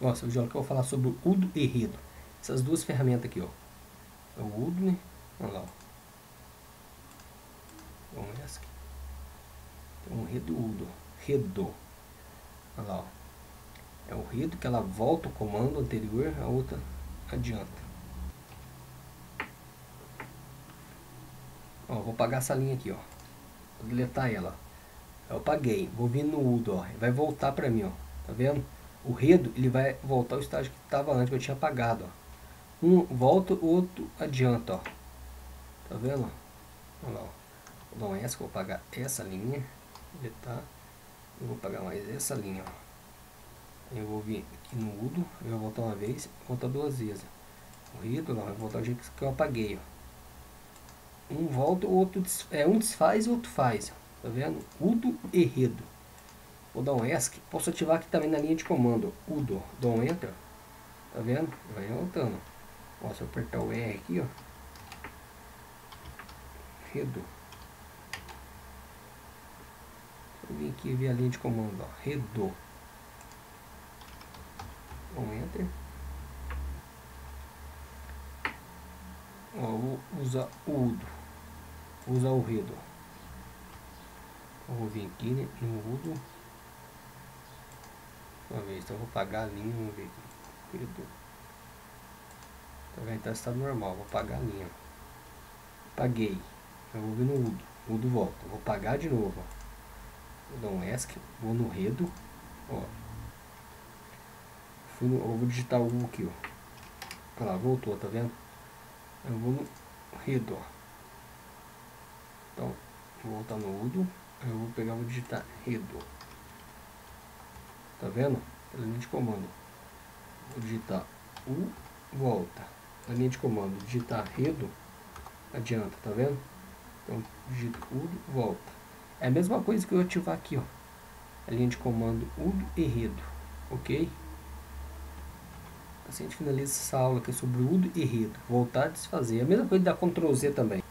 Nossa, hoje eu vou falar sobre o Udo e Redo. Essas duas ferramentas aqui, ó. É o Udo, né? Olha lá, ó. Vamos essa aqui. Tem um Redo Udo. Redo. Olha lá, ó. É o Redo que ela volta o comando anterior, a outra adianta. Ó, vou pagar essa linha aqui, ó. Vou deletar ela. Eu paguei. Vou vir no UDO, ó. Vai voltar pra mim, ó. Tá vendo? O redo, ele vai voltar ao estágio que estava antes, que eu tinha apagado, ó. Um volta, o outro adianta, ó. Tá vendo? Olha lá, ó. Vou dar S, vou pagar essa linha. Deletar. Eu vou pagar mais essa linha, ó. Eu vou vir aqui no UDO, eu vou voltar uma vez, voltar duas vezes. O redo, não, vai voltar o jeito que eu apaguei, ó um volta, o outro é, um desfaz o outro faz. Tá vendo? Udo e redo. Vou dar um ESC. Posso ativar aqui também na linha de comando. Udo. Um Enter. Tá vendo? Vai voltando. Eu apertar o R aqui, ó. Redo. Eu vim aqui ver a linha de comando, ó. Redo. Um Enter. Ó, vou usar Udo. Vou usar o Redo. vou vir aqui né, no Udo. Uma vez, então vou pagar a linha, vamos ver aqui. Tá vendo? Então normal, vou pagar a linha. Paguei. Eu vou vir no Udo. Udo volta. Vou pagar de novo. Ó. Vou dar um ESC, vou no Redo. Ó. Fui no, vou digitar o U aqui, ó. Olha lá, voltou, tá vendo? eu vou no redo, ó. Então, vou voltar no udo, eu vou pegar, vou digitar redo. Tá vendo? Pela linha de comando. Vou digitar u, volta. Na linha de comando, digitar redo, adianta, tá vendo? Então, digito udo, volta. É a mesma coisa que eu ativar aqui, ó. A linha de comando udo e redo, ok? Assim a gente finaliza essa aula aqui sobre o UDO e RIDO. Voltar a desfazer. A mesma coisa da Ctrl Z também.